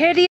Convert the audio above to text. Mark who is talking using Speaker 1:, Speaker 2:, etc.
Speaker 1: pity